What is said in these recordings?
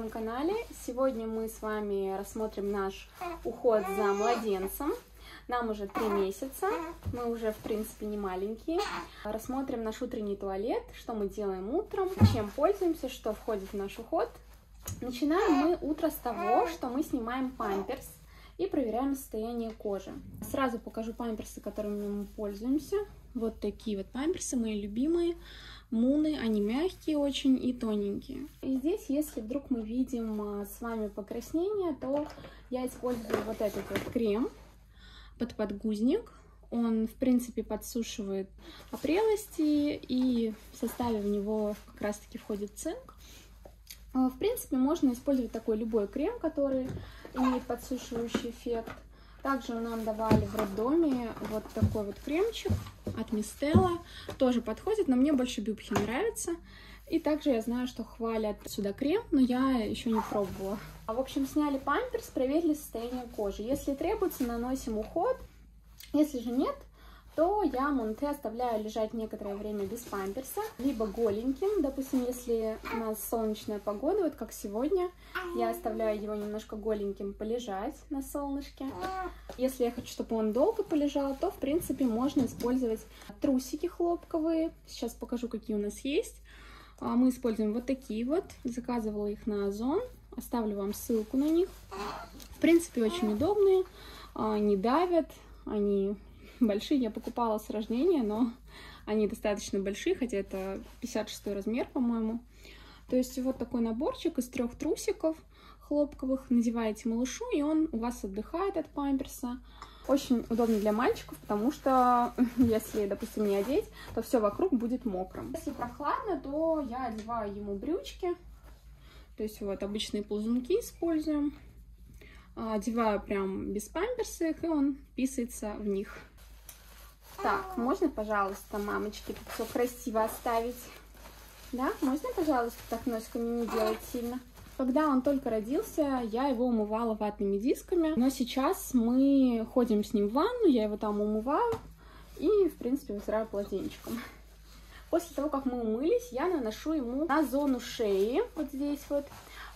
своем канале. Сегодня мы с вами рассмотрим наш уход за младенцем. Нам уже три месяца, мы уже в принципе не маленькие. Рассмотрим наш утренний туалет, что мы делаем утром, чем пользуемся, что входит в наш уход. Начинаем мы утро с того, что мы снимаем памперс и проверяем состояние кожи. Сразу покажу памперсы, которыми мы пользуемся. Вот такие вот памперсы, мои любимые. Муны, они мягкие очень и тоненькие. И здесь, если вдруг мы видим а, с вами покраснение, то я использую вот этот вот крем под подгузник. Он, в принципе, подсушивает опрелости, и в составе в него как раз-таки входит цинк. А, в принципе, можно использовать такой любой крем, который имеет подсушивающий эффект. Также нам давали в роддоме вот такой вот кремчик от Мистелла. Тоже подходит, но мне больше Бюбхи нравится. И также я знаю, что хвалят сюда крем, но я еще не пробовала. А, в общем, сняли памперс, проверили состояние кожи. Если требуется, наносим уход. Если же нет, то я Монте оставляю лежать некоторое время без памперса, либо голеньким. Допустим, если у нас солнечная погода, вот как сегодня, я оставляю его немножко голеньким полежать на солнышке. Если я хочу, чтобы он долго полежал, то, в принципе, можно использовать трусики хлопковые. Сейчас покажу, какие у нас есть. А, мы используем вот такие вот. Заказывала их на Озон. Оставлю вам ссылку на них. В принципе, очень удобные. А, не давят. Они большие я покупала с рождения, но они достаточно большие, хотя это 56 размер, по-моему. То есть вот такой наборчик из трех трусиков хлопковых. Надеваете малышу, и он у вас отдыхает от памперса. Очень удобно для мальчиков, потому что если, допустим, не одеть, то все вокруг будет мокрым. Если прохладно, то я одеваю ему брючки. То есть вот обычные ползунки используем. Одеваю прям без памперса их, и он писается в них. Так, можно, пожалуйста, мамочки, тут все красиво оставить? Да, можно, пожалуйста, так носиками не делать сильно? Когда он только родился, я его умывала ватными дисками, но сейчас мы ходим с ним в ванну, я его там умываю и, в принципе, вытираю полотенчиком. После того, как мы умылись, я наношу ему на зону шеи, вот здесь вот,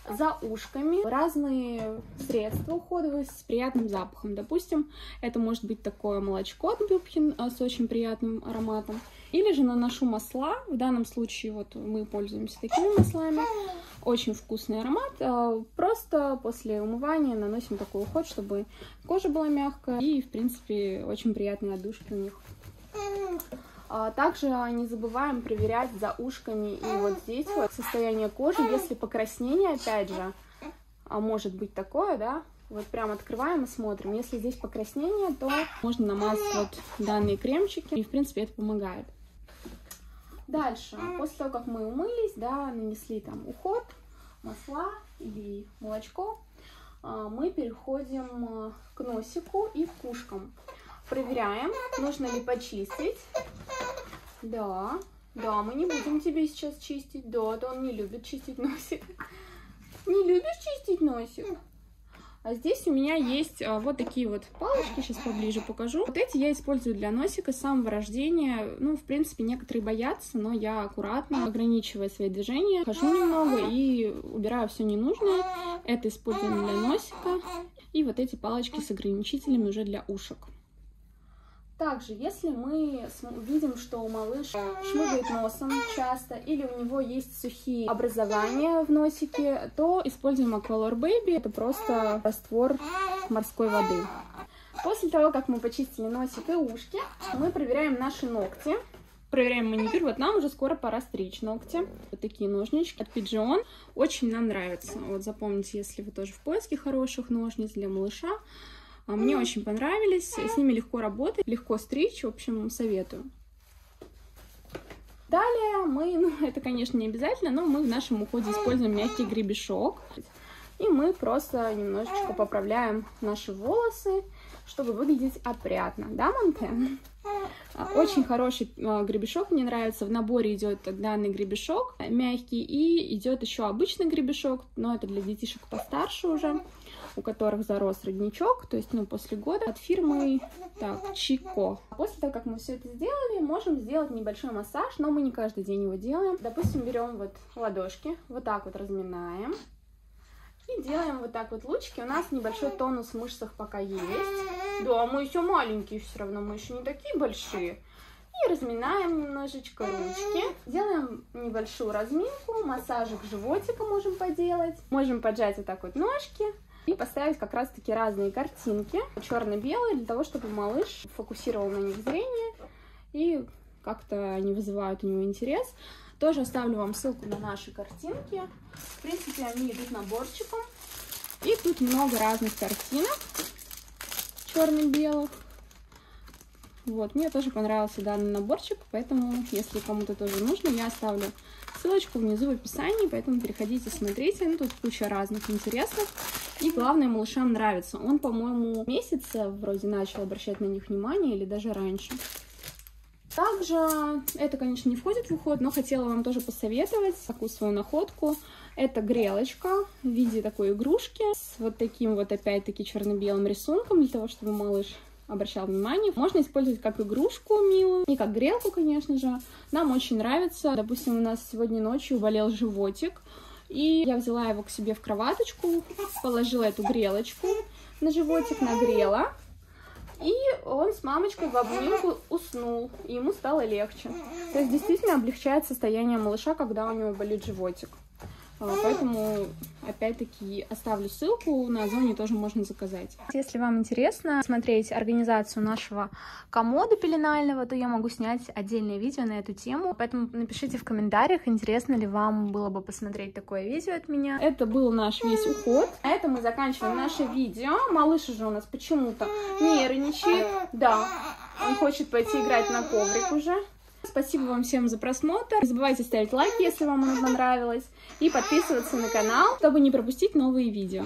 за ушками разные средства уходовые с приятным запахом. Допустим, это может быть такое молочко от Бюбхин а, с очень приятным ароматом. Или же наношу масла. В данном случае вот мы пользуемся такими маслами. Очень вкусный аромат. А, просто после умывания наносим такой уход, чтобы кожа была мягкая. И, в принципе, очень приятные отдушки у них. А, также не забываем проверять за ушками и вот здесь вот состояние кожи, если покраснение, опять же, а может быть такое, да, вот прям открываем и смотрим. Если здесь покраснение, то можно намазать вот данные кремчики, и в принципе это помогает. Дальше, после того, как мы умылись, да, нанесли там уход, масла или молочко, а, мы переходим к носику и к ушкам. Проверяем, нужно ли почистить. Да, да, мы не будем тебе сейчас чистить. Да, да, он не любит чистить носик. Не любишь чистить носик? А здесь у меня есть а, вот такие вот палочки, сейчас поближе покажу. Вот эти я использую для носика с самого рождения. Ну, в принципе, некоторые боятся, но я аккуратно, ограничивая свои движения, хожу немного и убираю все ненужное. Это используем для носика. И вот эти палочки с ограничителями уже для ушек. Также, если мы видим, что малыш шмыгает носом часто или у него есть сухие образования в носике, то используем Aqualor Baby. Это просто раствор морской воды. После того, как мы почистили носик и ушки, мы проверяем наши ногти. Проверяем маникюр. Вот нам уже скоро пора стричь ногти. Вот такие ножнички от Pigeon. Очень нам нравятся. Вот запомните, если вы тоже в поиске хороших ножниц для малыша, мне очень понравились, с ними легко работать, легко стричь, в общем, советую. Далее мы, ну это конечно не обязательно, но мы в нашем уходе используем мягкий гребешок. И мы просто немножечко поправляем наши волосы, чтобы выглядеть опрятно. Да, Монте? А, очень хороший а, гребешок, мне нравится. В наборе идет данный гребешок мягкий и идет еще обычный гребешок, но это для детишек постарше уже у которых зарос родничок, то есть, ну, после года, от фирмы, так, Чико. После того, как мы все это сделали, можем сделать небольшой массаж, но мы не каждый день его делаем. Допустим, берем вот ладошки, вот так вот разминаем, И делаем вот так вот лучки. У нас небольшой тонус в мышцах пока есть. Да, мы еще маленькие все равно, мы еще не такие большие. И разминаем немножечко ручки. Делаем небольшую разминку, массажик животика можем поделать. Можем поджать вот так вот ножки. И поставить как раз-таки разные картинки, черно-белые, для того, чтобы малыш фокусировал на них зрение и как-то они вызывают у него интерес. Тоже оставлю вам ссылку на наши картинки. В принципе, они идут наборчиком. И тут много разных картинок черно-белых. Вот, мне тоже понравился данный наборчик, поэтому, если кому-то тоже нужно, я оставлю ссылочку внизу в описании, поэтому переходите, смотрите. Ну, тут куча разных интересных. И главное, малышам нравится. Он, по-моему, месяца вроде начал обращать на них внимание или даже раньше. Также это, конечно, не входит в уход, но хотела вам тоже посоветовать такую свою находку. Это грелочка в виде такой игрушки с вот таким вот опять-таки черно-белым рисунком, для того, чтобы малыш обращал внимание. Можно использовать как игрушку милую, не как грелку, конечно же. Нам очень нравится. Допустим, у нас сегодня ночью болел животик, и я взяла его к себе в кроваточку, положила эту грелочку на животик, нагрела, и он с мамочкой в обнимку уснул, и ему стало легче. То есть действительно облегчает состояние малыша, когда у него болит животик. А, поэтому, опять-таки, оставлю ссылку, на Озоне тоже можно заказать. Если вам интересно смотреть организацию нашего комода пеленального, то я могу снять отдельное видео на эту тему. Поэтому напишите в комментариях, интересно ли вам было бы посмотреть такое видео от меня. Это был наш весь уход. На этом мы заканчиваем наше видео. Малыш уже у нас почему-то нервничает. Да, он хочет пойти играть на коврик уже. Спасибо вам всем за просмотр. Не забывайте ставить лайк, если вам оно понравилось. И подписываться на канал, чтобы не пропустить новые видео.